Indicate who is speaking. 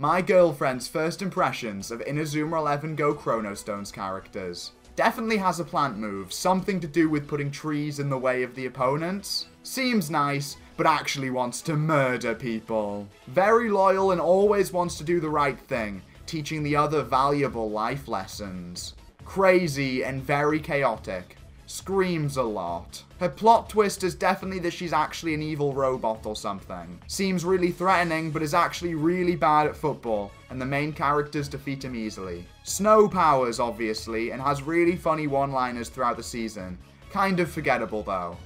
Speaker 1: My girlfriend's first impressions of Inazuma 11 Go Chronostone's characters. Definitely has a plant move, something to do with putting trees in the way of the opponents. Seems nice, but actually wants to murder people. Very loyal and always wants to do the right thing, teaching the other valuable life lessons. Crazy and very chaotic. Screams a lot. Her plot twist is definitely that she's actually an evil robot or something. Seems really threatening, but is actually really bad at football, and the main characters defeat him easily. Snow powers, obviously, and has really funny one-liners throughout the season. Kind of forgettable though.